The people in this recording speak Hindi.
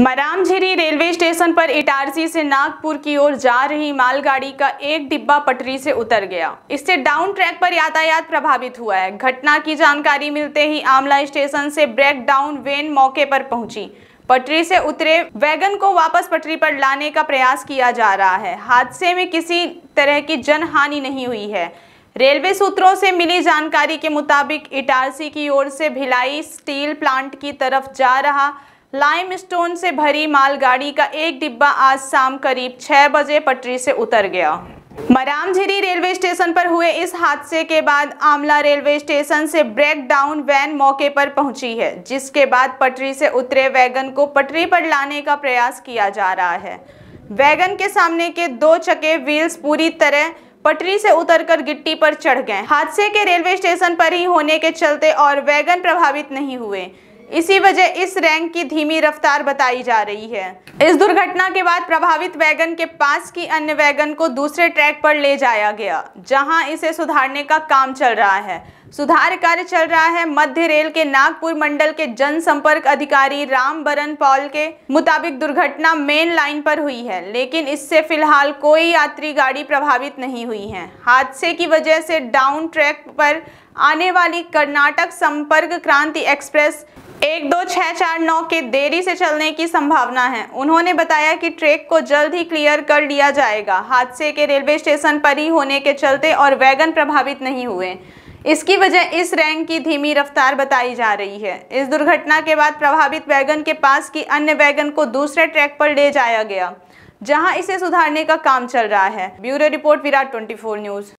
मरामझिरी रेलवे स्टेशन पर इटारसी से नागपुर की ओर जा रही मालगाड़ी का एक डिब्बा पटरी से उतर गया। इससे डाउन ट्रैक पर यातायात प्रभावित हुआ है। घटना की जानकारी मिलते ही आमला स्टेशन से ब्रेक डाउन वेन मौके पर पहुँची। पटरी से उतरे वैगन को वापस पटरी पर लाने का प्रयास किया जा रहा है। हादसे में किसी तरह की जनहानि नहीं हुई है। रेलवे सूत्रों से मिली जानकारी के मुताबिक इटारसी की ओर से भिलाई स्टील प्लांट की तरफ़ जा रहा लाइमस्टोन से भरी मालगाड़ी का एक डिब्बा आज शाम करीब छह बजे पटरी से उतर गया। मरामझिरी रेलवे स्टेशन पर हुए इस हादसे के बाद आमला रेलवे स्टेशन से ब्रेक डाउन वैन मौके पर पहुँची है, जिसके बाद पटरी से उतरे वैगन को पटरी पर लाने का प्रयास किया जा रहा है। वैगन के सामने के दो चके व्हील्स पूरी तरह पटरी से उतरकर गिट्टी पर चढ़ गए। हादसे के रेलवे स्टेशन पर ही होने के चलते और वैगन प्रभावित नहीं हुए। इसी वजह इस रैंक की धीमी रफ्तार बताई जा रही है। इस दुर्घटना के बाद प्रभावित वैगन के पास की अन्य वैगन को दूसरे ट्रैक पर ले जाया गया, जहाँ इसे सुधारने का काम चल रहा है। सुधार कार्य चल रहा है मध्य रेल के नागपुर मंडल के जनसंपर्क अधिकारी राम बरन पॉल के मुताबिक दुर्घटना मेन लाइन पर हुई है, लेकिन इससे फ़िलहाल कोई यात्री गाड़ी प्रभावित नहीं हुई है। हादसे की वजह से डाउन ट्रैक पर आने वाली कर्नाटक संपर्क क्रांति एक्सप्रेस एक दो छः चार नौ के देरी से चलने की संभावना है। उन्होंने बताया कि ट्रैक को जल्द ही क्लियर कर लिया जाएगा। हादसे के रेलवे स्टेशन पर ही होने के चलते और वैगन प्रभावित नहीं हुए। इसकी वजह इस रैंक की धीमी रफ्तार बताई जा रही है। इस दुर्घटना के बाद प्रभावित वैगन के पास की अन्य वैगन को दूसरे ट्रैक पर ले जाया गया, जहाँ इसे सुधारने का काम चल रहा है। Bureau report Virat 24 news.